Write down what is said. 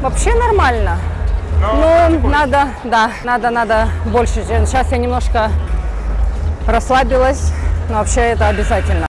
Вообще нормально. Ну, но надо, да, надо, надо больше. Сейчас я немножко расслабилась, но вообще это обязательно.